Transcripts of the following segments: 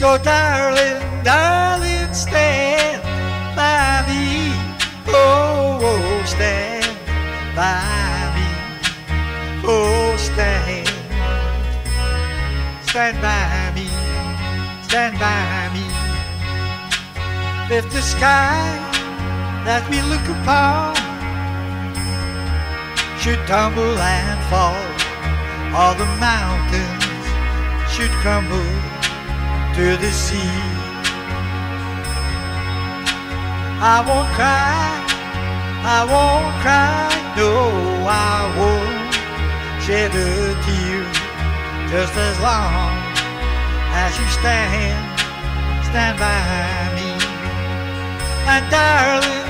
So, darling, darling, stand by me. Oh, oh stand by me. Oh, stand, stand by me, stand by me. If the sky that we look upon should tumble and fall, all the mountains should crumble to the sea. I won't cry, I won't cry, no, I won't shed a tear just as long as you stand, stand by me. And darling, darling,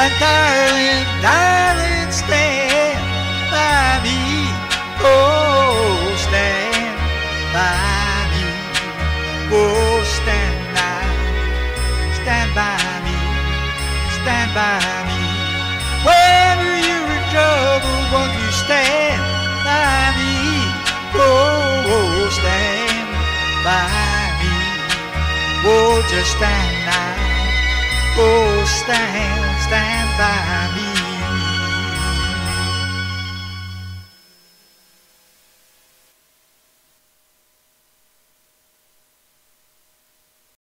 And darling, darling, stand by me. Oh, stand by me. Oh, stand now. Stand by me. Stand by me. Whenever you're in trouble, won't you stand by me? Oh, oh stand by me. Oh, just stand now. Oh, stand.